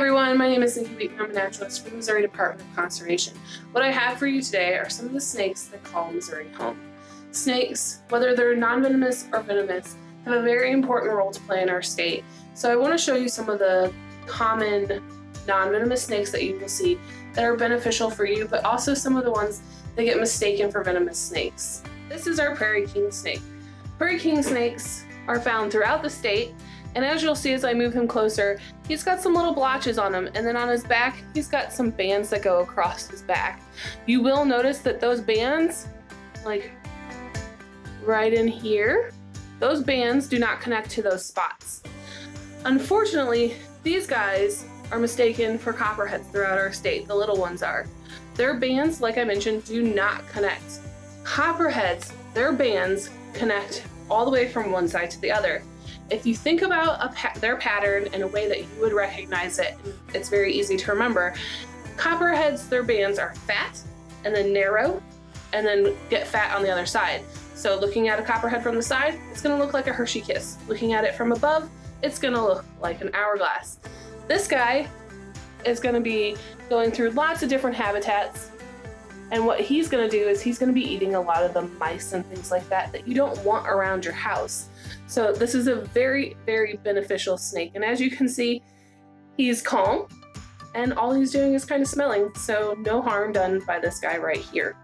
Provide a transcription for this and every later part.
everyone, my name is Nicki Wheaton. I'm a naturalist from the Missouri Department of Conservation. What I have for you today are some of the snakes that call Missouri home. Snakes, whether they're non-venomous or venomous, have a very important role to play in our state. So I want to show you some of the common non-venomous snakes that you will see that are beneficial for you, but also some of the ones that get mistaken for venomous snakes. This is our prairie king snake. Prairie king snakes are found throughout the state and as you'll see as I move him closer, he's got some little blotches on him and then on his back, he's got some bands that go across his back. You will notice that those bands, like right in here, those bands do not connect to those spots. Unfortunately, these guys are mistaken for copperheads throughout our state, the little ones are. Their bands, like I mentioned, do not connect. Copperheads, their bands connect all the way from one side to the other. If you think about pa their pattern in a way that you would recognize it, it's very easy to remember. Copperheads, their bands are fat and then narrow and then get fat on the other side. So looking at a copperhead from the side, it's gonna look like a Hershey kiss. Looking at it from above, it's gonna look like an hourglass. This guy is gonna be going through lots of different habitats and what he's gonna do is he's gonna be eating a lot of the mice and things like that that you don't want around your house. So this is a very, very beneficial snake. And as you can see, he's calm and all he's doing is kind of smelling. So no harm done by this guy right here.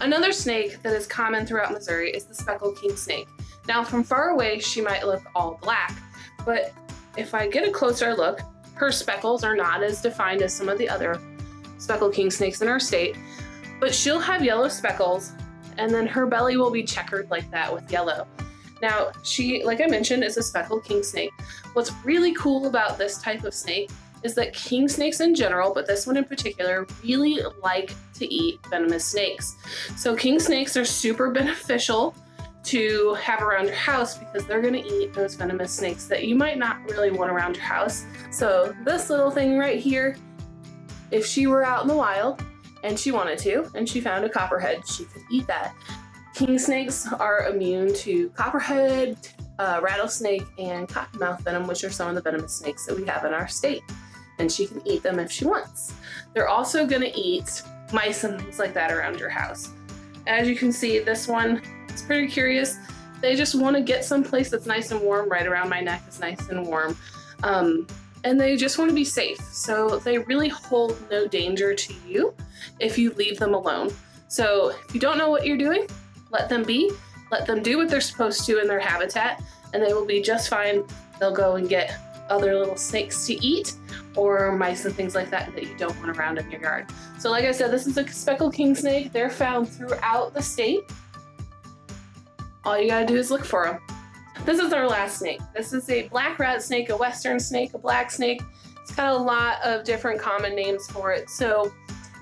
Another snake that is common throughout Missouri is the speckled king snake. Now from far away, she might look all black, but if I get a closer look, her speckles are not as defined as some of the other speckled king snakes in our state, but she'll have yellow speckles and then her belly will be checkered like that with yellow. Now, she, like I mentioned, is a speckled king snake. What's really cool about this type of snake is that king snakes in general, but this one in particular, really like to eat venomous snakes. So king snakes are super beneficial to have around your house because they're gonna eat those venomous snakes that you might not really want around your house. So this little thing right here, if she were out in the wild, and she wanted to, and she found a copperhead, she could eat that. King snakes are immune to copperhead, uh, rattlesnake, and cottonmouth venom, which are some of the venomous snakes that we have in our state. And she can eat them if she wants. They're also gonna eat mice and things like that around your house. As you can see, this one is pretty curious. They just wanna get someplace that's nice and warm. Right around my neck is nice and warm. Um, and they just want to be safe. So they really hold no danger to you if you leave them alone. So if you don't know what you're doing, let them be, let them do what they're supposed to in their habitat, and they will be just fine. They'll go and get other little snakes to eat or mice and things like that that you don't want around in your yard. So like I said, this is a speckled king snake. They're found throughout the state. All you gotta do is look for them. This is our last snake. This is a black rat snake, a western snake, a black snake. It's got a lot of different common names for it. So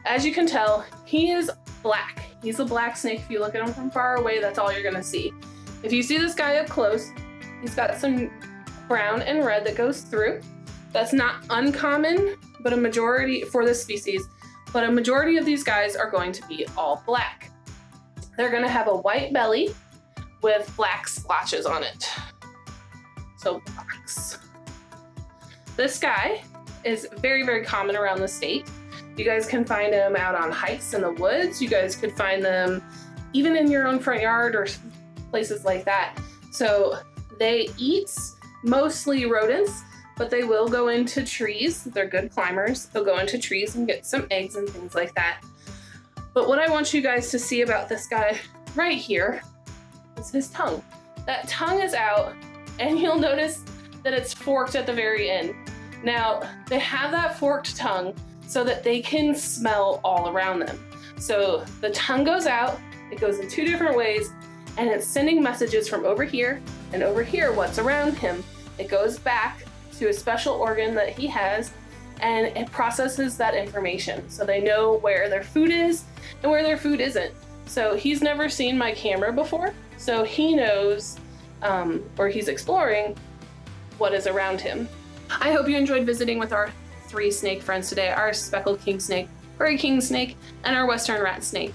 as you can tell, he is black. He's a black snake. If you look at him from far away, that's all you're gonna see. If you see this guy up close, he's got some brown and red that goes through. That's not uncommon, but a majority for this species, but a majority of these guys are going to be all black. They're gonna have a white belly with black splotches on it. So blacks. This guy is very, very common around the state. You guys can find them out on hikes in the woods. You guys could find them even in your own front yard or places like that. So they eat mostly rodents, but they will go into trees. They're good climbers. They'll go into trees and get some eggs and things like that. But what I want you guys to see about this guy right here is his tongue. That tongue is out and you'll notice that it's forked at the very end. Now, they have that forked tongue so that they can smell all around them. So the tongue goes out, it goes in two different ways, and it's sending messages from over here and over here, what's around him. It goes back to a special organ that he has and it processes that information so they know where their food is and where their food isn't. So he's never seen my camera before, so he knows, um, or he's exploring, what is around him. I hope you enjoyed visiting with our three snake friends today, our speckled king snake, prairie king snake, and our western rat snake.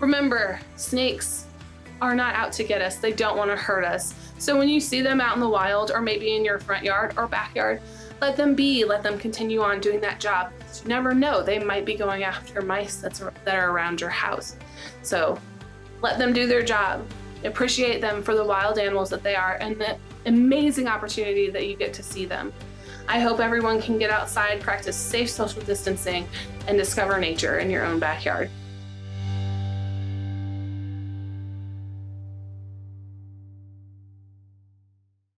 Remember, snakes are not out to get us. They don't want to hurt us. So when you see them out in the wild or maybe in your front yard or backyard, let them be, let them continue on doing that job. You never know, they might be going after mice that's, that are around your house. So let them do their job. Appreciate them for the wild animals that they are and the amazing opportunity that you get to see them. I hope everyone can get outside, practice safe social distancing, and discover nature in your own backyard.